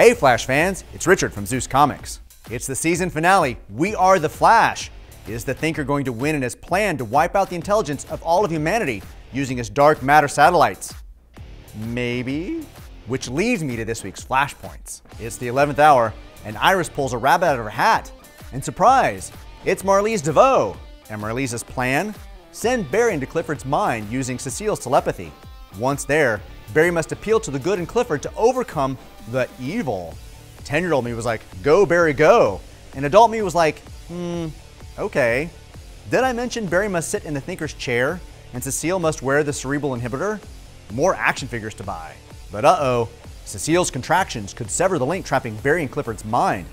Hey Flash fans, it's Richard from Zeus Comics. It's the season finale. We are the Flash. Is the Thinker going to win in his plan to wipe out the intelligence of all of humanity using his dark matter satellites? Maybe? Which leads me to this week's Flashpoints. It's the 11th hour, and Iris pulls a rabbit out of her hat. And surprise, it's Marlize DeVoe. And Marlize's plan? Send Barry into Clifford's mind using Cecile's telepathy. Once there, Barry must appeal to the good in Clifford to overcome the evil. 10 year old me was like, go, Barry, go. And adult me was like, hmm, okay. Did I mention Barry must sit in the Thinker's chair and Cecile must wear the cerebral inhibitor? More action figures to buy. But uh oh, Cecile's contractions could sever the link trapping Barry in Clifford's mind.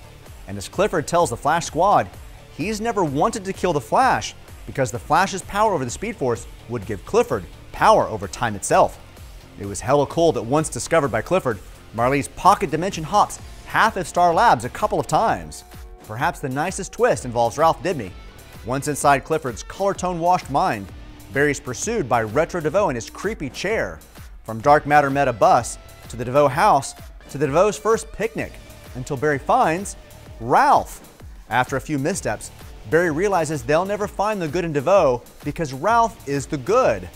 And as Clifford tells the Flash Squad, he's never wanted to kill the Flash because the Flash's power over the Speed Force would give Clifford power over time itself. It was hella cool that once discovered by Clifford, Marlize's pocket dimension hops half of Star Labs a couple of times. Perhaps the nicest twist involves Ralph Dibny. Once inside Clifford's color tone washed mind, Barry's pursued by Retro DeVoe in his creepy chair. From Dark Matter Meta bus to the DeVoe house to the DeVoe's first picnic until Barry finds Ralph. After a few missteps, Barry realizes they'll never find the good in DeVoe because Ralph is the good.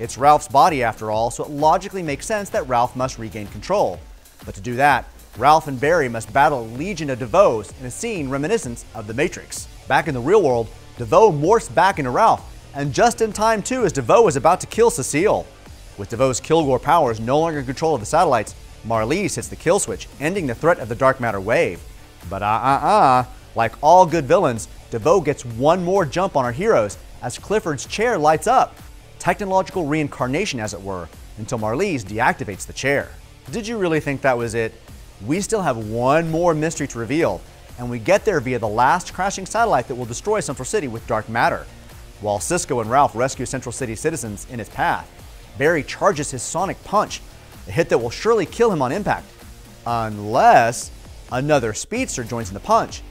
It's Ralph's body after all, so it logically makes sense that Ralph must regain control. But to do that, Ralph and Barry must battle a legion of DeVoes in a scene reminiscent of The Matrix. Back in the real world, DeVoe morphs back into Ralph, and just in time too as DeVoe is about to kill Cecile. With DeVoe's Kilgore powers no longer in control of the satellites, Marlize hits the kill switch, ending the threat of the dark matter wave. But uh-uh-uh, like all good villains, DeVoe gets one more jump on our heroes as Clifford's chair lights up. Technological reincarnation as it were, until Marlize deactivates the chair. Did you really think that was it? We still have one more mystery to reveal, and we get there via the last crashing satellite that will destroy Central City with dark matter. While Cisco and Ralph rescue Central City citizens in its path, Barry charges his sonic punch, a hit that will surely kill him on impact. Unless another speedster joins in the punch,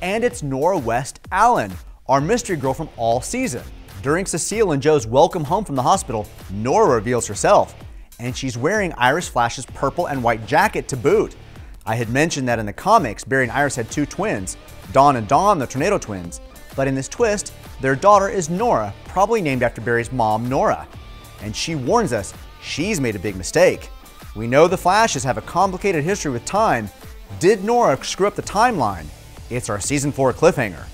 and it's Nora West Allen, our mystery girl from all season. During Cecile and Joe's welcome home from the hospital, Nora reveals herself, and she's wearing Iris Flash's purple and white jacket to boot. I had mentioned that in the comics, Barry and Iris had two twins, Don and Dawn, the Tornado Twins. But in this twist, their daughter is Nora, probably named after Barry's mom, Nora. And she warns us she's made a big mistake. We know the Flashes have a complicated history with time. Did Nora screw up the timeline? It's our season 4 cliffhanger.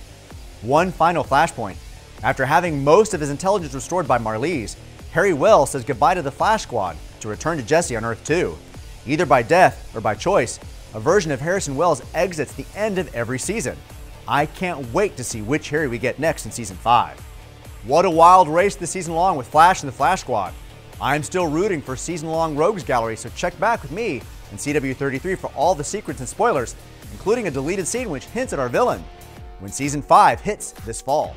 One final flashpoint. After having most of his intelligence restored by Marlize, Harry Wells says goodbye to the Flash Squad to return to Jesse on Earth 2. Either by death or by choice, a version of Harrison Wells exits the end of every season. I can't wait to see which Harry we get next in Season 5. What a wild race this season long with Flash and the Flash Squad. I'm still rooting for season long Rogues Gallery, so check back with me and CW33 for all the secrets and spoilers, including a deleted scene which hints at our villain, when Season 5 hits this fall.